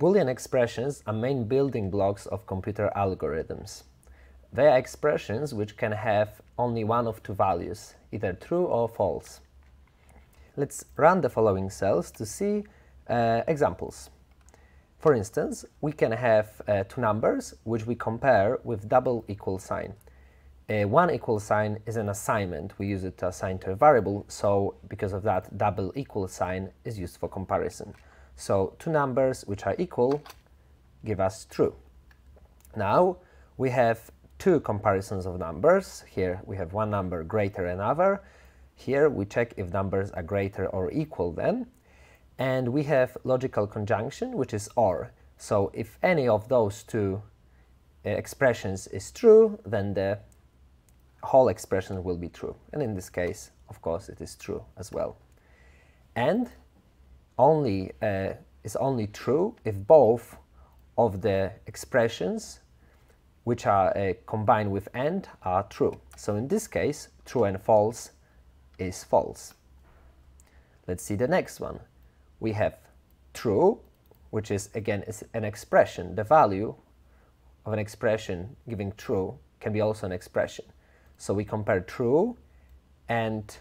Boolean expressions are main building blocks of computer algorithms. They are expressions which can have only one of two values, either true or false. Let's run the following cells to see uh, examples. For instance, we can have uh, two numbers which we compare with double equal sign. Uh, one equal sign is an assignment. We use it to assign to a variable, so because of that, double equal sign is used for comparison. So two numbers which are equal give us true. Now we have two comparisons of numbers. Here we have one number greater than another. Here we check if numbers are greater or equal than. And we have logical conjunction, which is OR. So if any of those two uh, expressions is true, then the whole expression will be true. And in this case, of course, it is true as well. And only uh, is only true if both of the expressions which are uh, combined with AND are true. So in this case, true and false is false. Let's see the next one. We have true, which is again is an expression. The value of an expression giving true can be also an expression. So we compare true and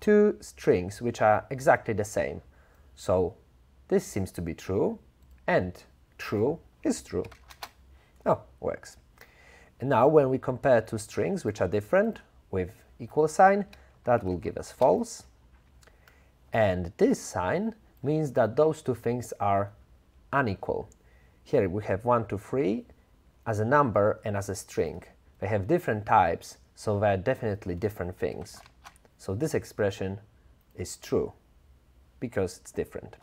two strings which are exactly the same. So this seems to be true, and true is true. Oh, works. And now when we compare two strings which are different with equal sign, that will give us false. And this sign means that those two things are unequal. Here we have 1, 2, 3 as a number and as a string. They have different types, so they're definitely different things. So this expression is true because it's different.